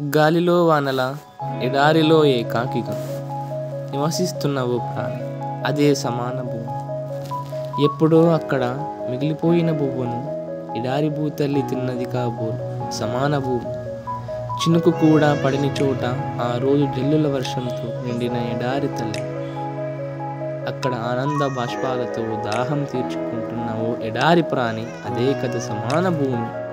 గాలిలో వానల ఎడారిలో ఏకాకిగా నివసిస్తున్న ఓ ప్రాణి అదే సమాన భూమి. ఎప్పుడో అక్కడ మిగిలిపోయిన బువ్వను ఎడారి భూతల్లి తిన్నది కాబోలు సమాన భూమి. చినుకు కూడా పడిన చోట ఆ రోజు జల్లుల వర్షంతో నిండిన ఎడారి తల్లి. అక్కడ ఆనంద బాష్పాలతో దాహం తీర్చుకుంటున్న ఓ ఎడారి ప్రాణి అదే కథ సమాన భూమి.